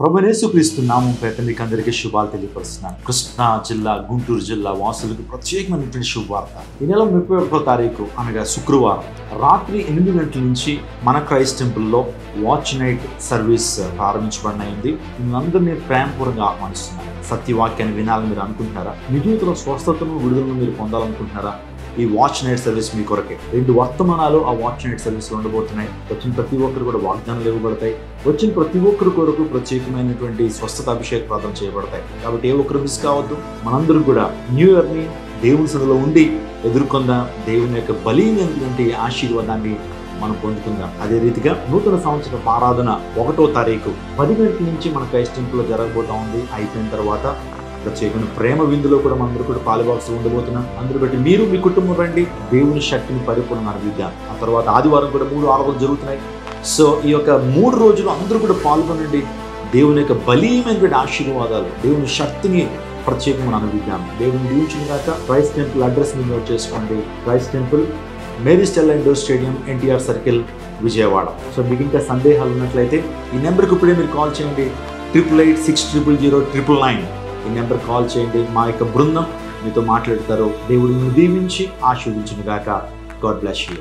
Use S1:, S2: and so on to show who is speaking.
S1: ప్రభునేసుక్రీస్తు నామం పేట మీకు అందరికీ శుభాలు తెలియపరుస్తున్నాను. కృష్ణా జిల్లా గుంటూరు జిల్లా వాసులకు ప్రత్యేకమైనటువంటి శుభవార్త. ఈ నెల ముప్పై ఒకటో తారీఖు అనగా శుక్రవారం రాత్రి ఎనిమిది గంటల నుంచి మన క్రైస్ట్ టెంపుల్లో వాచ్ నైట్ సర్వీస్ ప్రారంభించబడినది. మిమ్మల్ని ప్రేమపూర్వకంగా ఆహ్వానిస్తున్నాను. సత్యవాక్యాన్ని వినాలని మీరు అనుకుంటున్నారా? మీ జీవితంలో స్వస్థతను విడుదలను మీరు పొందాలనుకుంటున్నారా? ఈ వాచ్ నైట్ సర్వీస్ మీ కొరకే. రెండు వర్తమానాలు ఆ వాచ్ నైట్ సర్వీస్లో ఉండబోతున్నాయి. వచ్చిన ప్రతి ఒక్కరు కూడా వాగ్దానాలు ఇవ్వబడతాయి. వచ్చిన ప్రతి ఒక్కరి కొరకు ప్రత్యేకమైనటువంటి స్వస్థత అభిషేక ప్రార్థన చేయబడతాయి. కాబట్టి ఏ ఒక్కరు మిస్ కావద్దు. మనందరూ కూడా న్యూ ఇయర్ని దేవుని సన్నిధిలో ఉండి ఎదుర్కొందాం దేవుని యొక్క బలీనటువంటి ఆశీర్వాదాన్ని మనం పొందుకుందాం. అదే రీతిగా నూతన సంవత్సర ఆరాధన ఒకటో తారీఖు పది గంటల నుంచి మన క్రైస్టింపులో జరగబోతా ఉంది. అయిపోయిన తర్వాత ప్రత్యేకమైన ప్రేమ విందులో కూడా మనందరూ కూడా పాలుభాగం ఉండబోతున్నాం. అందరూ బట్టి మీరు మీ కుటుంబం రండి. దేవుని శక్తిని పరిపూర్ణ అనుభవిద్దాం ఆ తర్వాత ఆదివారం కూడా మూడు ఆరాధనలు జరుగుతున్నాయి. సో ఈ యొక్క మూడు రోజులు అందరూ కూడా పాల్గొనండి. దేవుని యొక్క బలీయమైనటువంటి ఆశీర్వాదాలు దేవుని శక్తిని ప్రత్యేకంగా అనుభవిద్దాం దేవుని దీవించిన కాక క్రైస్ట్ టెంపుల్ అడ్రస్ మీరు నోట్ చేసుకోండి. Rice temple Mary Stella indoor stadium NTR circle Vijayawada. So మీకు ఇంకా సందేహాలు ఉన్నట్లయితే ఈ నెంబర్కి ఇప్పుడే మీరు కాల్ చేయండి. Triple eight six triple zero triple nine. ఈ నెంబర్ కాల్ చేయండి. మా యొక్క బృందం మీతో మాట్లాడతారు. దేవుడిని దీవించి ఆశీర్వించును గాక గాడ్ బ్లెస్ యూ.